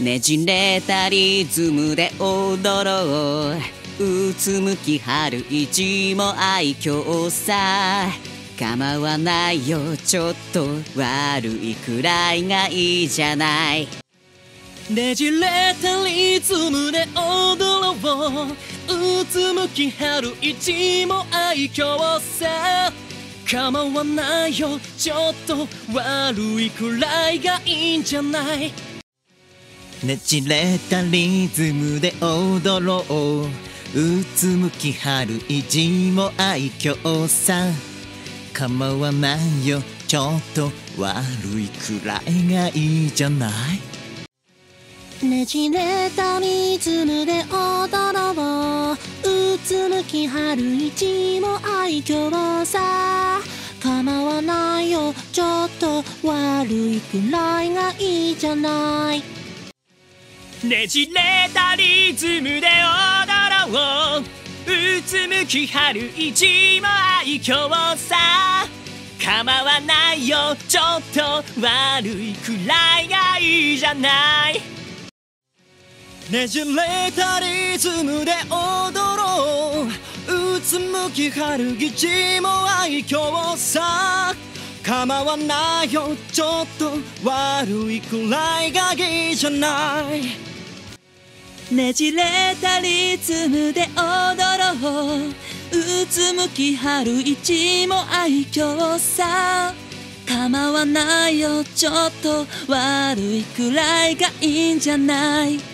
ねじれたリズムで踊ろう。うつむき春一も愛嬌さ。構わないよ。ちょっと悪いくらいがいいじゃない。ねじれたリズムで踊ろう。うつむき春一も愛嬌さ。構わないよ。ちょっと悪いくらいがいいんじゃない。ねじれたリズムで踊ろう。うつむき春意地も愛嬌さ。構わないよ。ちょっと悪いくらいがいいじゃない？ねじれたリズムで踊ろう。うつむき春一も愛嬌さ。構わないよ。ちょっと悪いくらいがいいじゃない？ねじれたリズムで踊ろう。うつむき春一も愛嬌さ。構わないよ。ちょっと悪いくらいがいいじゃない。ねじれたリズムで踊ろう。うつむき春一も愛嬌さ。構わないよ。ちょっと悪いくらいがいいじゃない。ねじれたリズムで踊ろううつむき春一も愛嬌さ構わないよちょっと悪いくらいがいいんじゃない